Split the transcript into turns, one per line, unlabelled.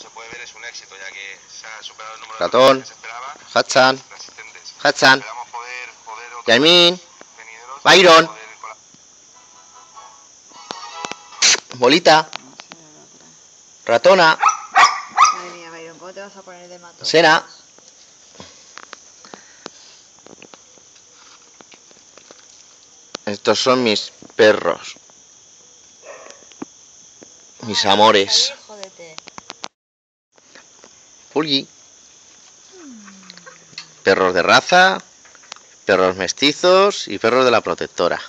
se puede ver, es un éxito, ya que se ha superado el número
Ratón.
de que se esperaba.
Hudson. Hudson. Yamin. Byron.
poder.
Bolita. Ratona.
Madre mía, Byron, ¿cómo te vas a poner de mato?
Sena. Estos son mis perros. Mis amores. Pulgi. Perros de raza, perros mestizos y perros de la protectora.